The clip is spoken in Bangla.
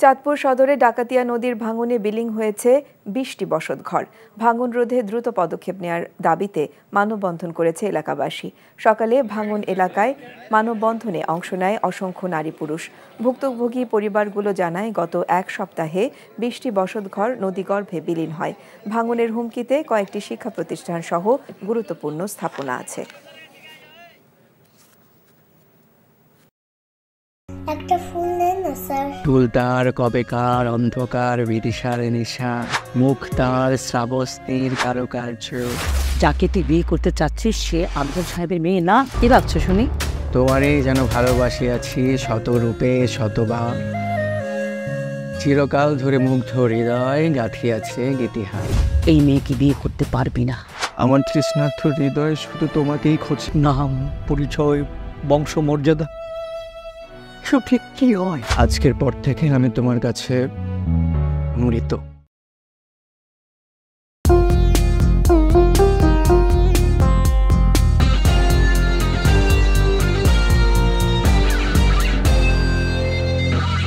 চাঁদপুর সদরে ডাকাতিয়া নদীর ভাঙনে বিলিং হয়েছে বিশটি বসতঘর। ভাঙন রোধে দ্রুত পদক্ষেপ নেওয়ার দাবিতে মানববন্ধন করেছে এলাকাবাসী। সকালে ভাঙন এলাকায় মানববন্ধনে অংশ নেয় অসংখ্য নারী পুরুষ। ভুক্তভোগী পরিবারগুলো জানায়, গত এক সপ্তাহে বিশটি বসতঘর নদীগর্ভে বিলীন হয়। ভাঙনের হুমকিতে কয়েকটি শিক্ষা প্রতিষ্ঠান সহ গুরুত্বপূর্ণ স্থাপনা আছে। একটা ফুল দেন না স্যার? টুলতার কবেকার অন্ধকার বিদিশার নিশা মুখ তার শ্রাবস্তির কারুকার্য। যাকে তুই বিয়ে করতে চাচ্ছিস সে আফজাল সাহেবের মেয়ে না? কি ভাবছ শুনি? তোমারই যেন ভালোবাসিয়াছি শত রূপে শতবার। চিরকাল ধরে মুগ্ধ হৃদয় গাঁথিয়াছে গীতিহার। এই মেয়েকে বিয়ে করতে পারবি না। আমার তৃষ্ণার্থ হৃদয় শুধু তোমাকেই খোঁজ নাম পরিচয় বংশমর্যাদা সব ঠিক কি হয়? আজকের পর থেকে আমি তোমার কাছে মৃত।